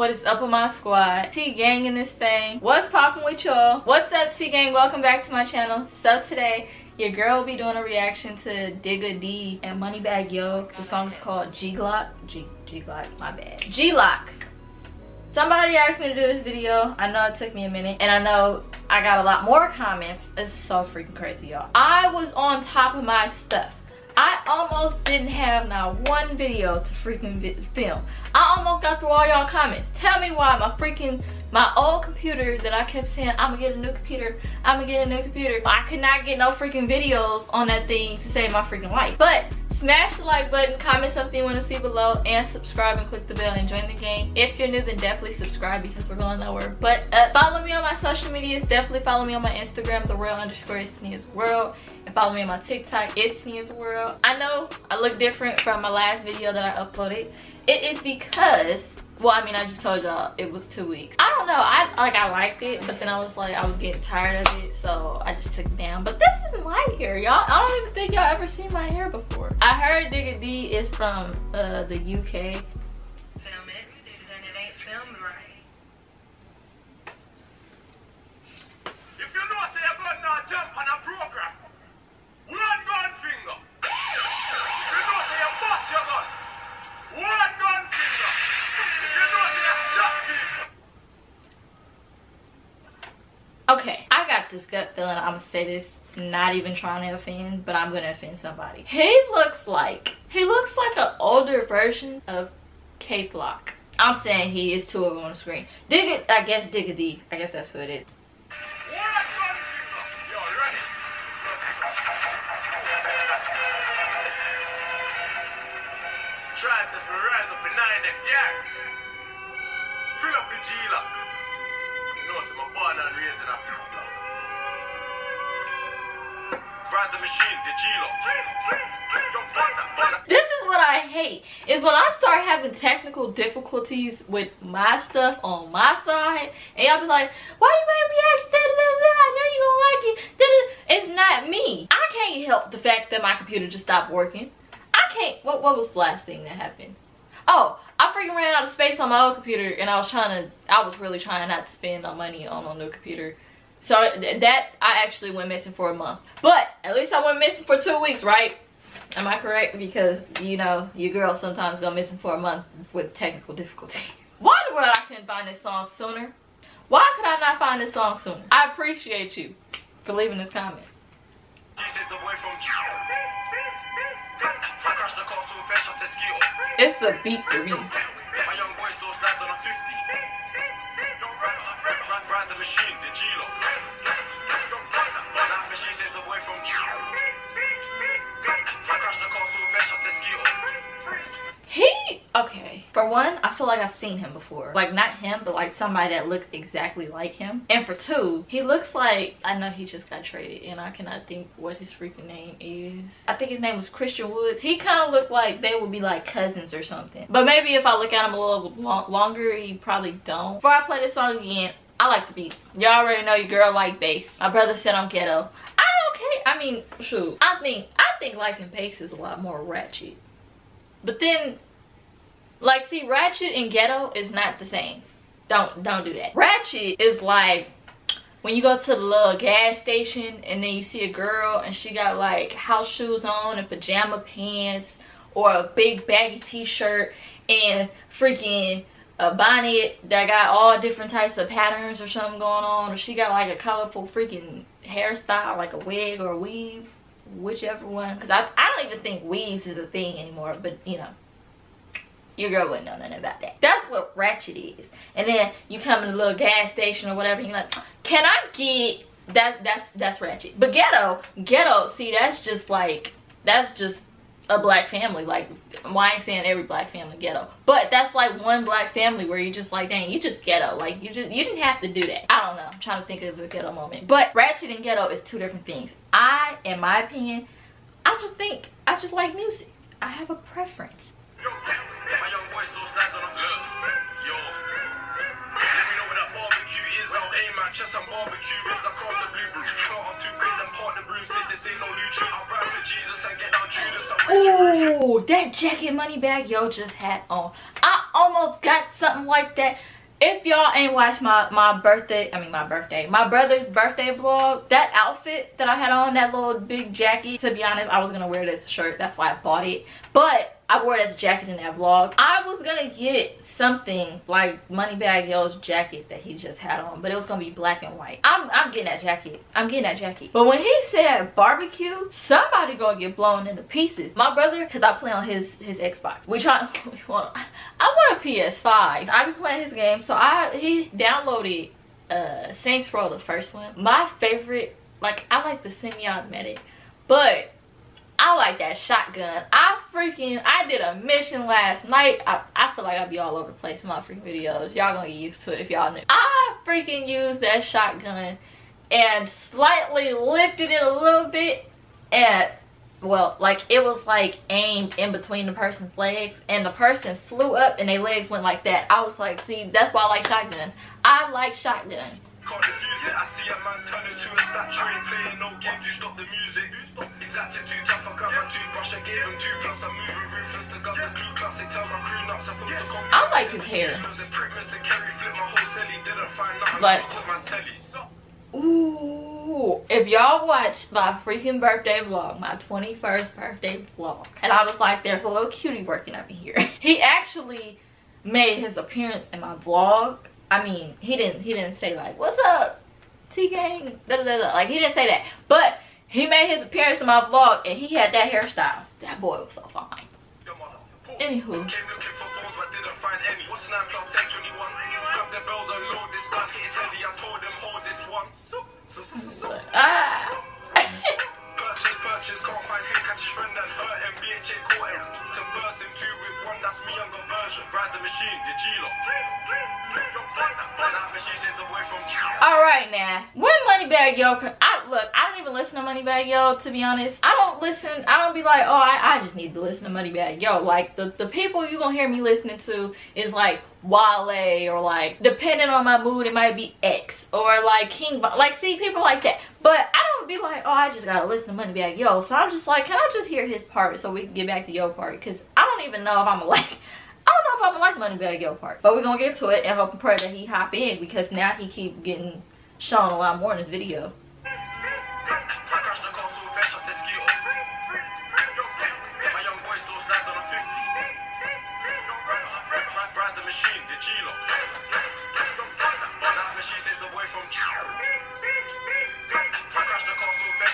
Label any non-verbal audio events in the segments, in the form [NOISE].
What is up with my squad? T-Gang in this thing. What's popping with y'all? What's up T-Gang? Welcome back to my channel. So today, your girl will be doing a reaction to Digga D and Moneybagg Yo. The song is called G-Glock. G, G-Glock, my bad. G-Lock. Somebody asked me to do this video. I know it took me a minute. And I know I got a lot more comments. It's so freaking crazy, y'all. I was on top of my stuff. I almost didn't have now one video to freaking film. I almost got through all y'all comments. Tell me why my freaking, my old computer that I kept saying, I'm gonna get a new computer, I'm gonna get a new computer. I could not get no freaking videos on that thing to save my freaking life. But smash the like button, comment something you want to see below, and subscribe and click the bell and join the game. If you're new, then definitely subscribe because we're going nowhere. But uh, follow me on my social medias. Definitely follow me on my Instagram, the real underscore is Tania's World. And follow me on my TikTok, it's Tania's World. I know I look different from my last video that I uploaded. It is because well i mean i just told y'all it was two weeks. I don't know. I like i liked it but then i was like i was getting tired of it so i just took it down. But this is my hair y'all. I don't even think y'all ever seen my hair before. I heard digga d is from uh the uk film it then it ain't filmed right if you know say you're going to jump on a program one gun finger if you know say you bust your gun one gun Okay, I got this gut feeling I'm gonna say this, not even trying to offend, but I'm gonna offend somebody. He looks like, he looks like an older version of Kay Flock. I'm saying he is two of them on the screen. Dig it, I guess Digga D. I guess that's who it is. Try up in 9X, yeah. Free up the G-Lock. You know, so I'm born and raised in a Ride the machine, the. This is what I hate. Is when I start having technical difficulties with my stuff on my side, and y'all be like, "Why you made da, da, I know you don't like it." It's not me. I can't help the fact that my computer just stopped working. I can't. What What was the last thing that happened? Oh, I freaking ran out of space on my old computer and I was trying to, I was really trying not to spend on money on a new computer. So that, I actually went missing for a month. But at least I went missing for two weeks, right? Am I correct? Because, you know, your girl sometimes go missing for a month with technical difficulty. [LAUGHS] Why in the world I couldn't find this song sooner? Why could I not find this song sooner? I appreciate you for leaving this comment. This is the way from Cow. It's the beat for me. My young boy still slides on a 50. Ride the machine, the G-Lock. Ski off. He, okay. For one, I feel like I've seen him before. Like, not him, but like somebody that looks exactly like him. And for two, he looks like, I know he just got traded and I cannot think what his freaking name is. I think his name was Christian Woods. He kind of looked like they would be like cousins or something. But maybe if I look at him a little lo longer, he probably don't. Before I play this song again, I like the beat. Y'all already know your girl like bass. My brother said I'm ghetto. I I mean, shoot. I think I think liking bass is a lot more ratchet. But then, like, see, ratchet and ghetto is not the same. Don't don't do that. Ratchet is like when you go to the little gas station and then you see a girl and she got like house shoes on and pajama pants or a big baggy t-shirt and freaking a bonnet that got all different types of patterns or something going on or she got like a colorful freaking hairstyle like a wig or a weave whichever one. Because I, I don't even think weaves is a thing anymore but you know your girl wouldn't know nothing about that. That's what ratchet is. And then you come in a little gas station or whatever and you're like can i get that that's that's ratchet? But ghetto ghetto see that's just like that's just a black family like why ain't saying every black family ghetto? But that's like one black family where you just like dang you just ghetto. Like you just you didn't have to do that. I don't know. I'm trying to think of a ghetto moment. But ratchet and ghetto is two different things. I in my opinion i just think i just like music. I have a preference. Yo. Aim at chest and barbecue ribs across the blue room. Clout off too quick, then part the broomstick. This ain't no lucha. I'll ride for Jesus and get down Judas. Ooh, that jacket Moneybagg Yo just had on. I almost got something like that if y'all ain't watched my my birthday i mean my birthday my brother's birthday vlog that outfit that i had on that little big jacket to be honest i was gonna wear this shirt that's why i bought it but I wore it as a jacket in that vlog. I was gonna get something like Moneybagg Yo's jacket that he just had on, but it was gonna be black and white. I'm, I'm getting that jacket. I'm getting that jacket. But when he said barbecue, somebody gonna get blown into pieces. My brother, cause I play on his his Xbox. We try. [LAUGHS] Well, I want a PS5. I be playing his game, so I he downloaded uh Saints Row the first one. My favorite, like I like the semi-automatic, but I like that shotgun. I freaking, I did a mission last night. I, I feel like I'll be all over the place in my freaking videos. Y'all gonna get used to it if y'all knew. I freaking used that shotgun and slightly lifted it a little bit and well like it was like aimed in between the person's legs and the person flew up and their legs went like that i was like see that's why i like shotguns i like shotguns can't defuse it. I see a man turn into a statue. Ain't playing no games, you stop the music. He's acting too tough, I got my toothbrush, I gave him two plus. I'm moving ruthless, the guns are clue class. They tell my crew nuts, I feel the I like his hair. But, ooh, if y'all watched my freaking birthday vlog, my 21st birthday vlog, and I was like, there's a little cutie working up in here. [LAUGHS] he actually made his appearance in my vlog I mean, he didn't he didn't say like, "What's up, T gang?" Like he didn't say that, but he made his appearance in my vlog and he had that hairstyle. That boy was so fine. Anywho. ah. [LAUGHS] [LAUGHS] purchase, purchase, can't find him, catch his friend and hurt him, BHA caught him. To burst him two with one, that's me younger version. Ride the machine, the G-Lock. All right now, when Moneybagg Yo, I look, I don't even listen to Moneybagg Yo to be honest. I don't listen. I don't be like, oh, I, I just need to listen to Moneybagg Yo. Like the the people you gonna hear me listening to is like Wale or like depending on my mood, it might be X or like King. Like see people like that. But I don't be like, oh, I just gotta listen to Moneybagg Yo. So I'm just like, can I just hear his part so we can get back to Yo part? Because I don't even know if I'm like. I don't know if I'm like Moneybagg Yo part. But we're gonna get to it and hope and pray that he hop in because now he keep getting shown a lot more in this video.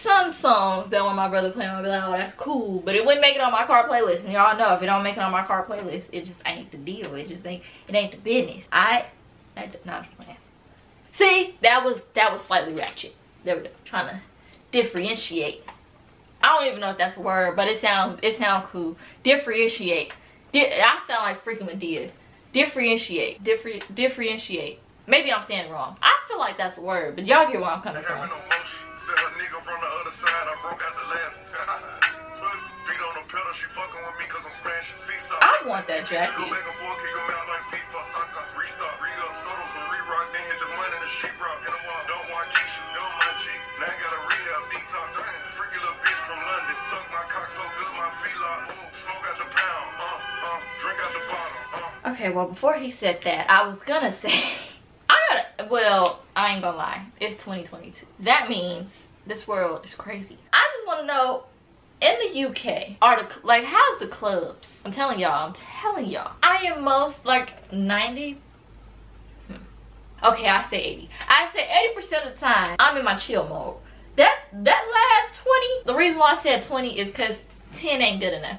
some songs that when my brother play, I'll be like, oh, that's cool. But it wouldn't make it on my car playlist. And y'all know if it don't make it on my car playlist, it just ain't the deal. It just ain't. It ain't the business. I. I not playing. See, that was that was slightly ratchet. There we go. Trying to differentiate. I don't even know if that's a word, but it sounds it sounds cool. Differentiate. Di I sound like freaking Madea. Differentiate. Differ differentiate. Maybe I'm saying it wrong. I feel like that's a word, but y'all get where I'm coming from. I want that jacket. Okay, well, before he said that, I was gonna [LAUGHS] say, I gotta, well, I ain't gonna lie, it's 2022. That means this world is crazy. I just wanna know, in the UK, are the, like, how's the clubs? I'm telling y'all, I'm telling y'all. I am most, like, 90, hmm. okay, I say 80. I say 80% of the time, I'm in my chill mode. That, that last 20, the reason why I said 20 is because 10 ain't good enough.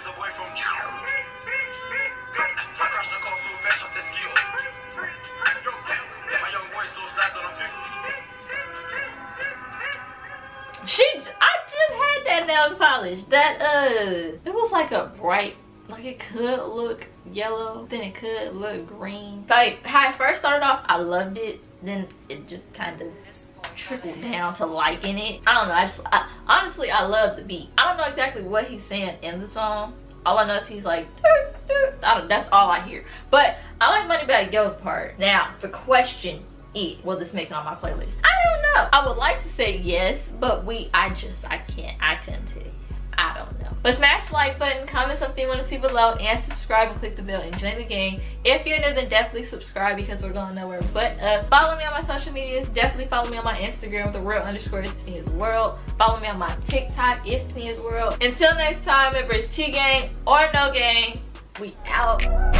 polish. That, uh, it was like a bright, like it could look yellow, then it could look green. Like, how I first started off, I loved it. Then it just kind of trickled down to liking it. I don't know. I just, I, honestly, I love the beat. I don't know exactly what he's saying in the song. All I know is he's like, doo, doo. I don't, that's all I hear. But I like Moneybagg Yo's part. Now, the question is, will this make it on my playlist? I don't know. I would like to say yes, but we, I just, I can't, I couldn't tell. I don't know. But smash the like button, comment something you want to see below, and subscribe and click the bell and join the game. If you're new, then definitely subscribe because we're going nowhere but up. Follow me on my social medias. Definitely follow me on my Instagram, the real underscore it's Tania's World. Follow me on my TikTok, it's Tania's World. Until next time, remember it's T-Gang or no gang. We out.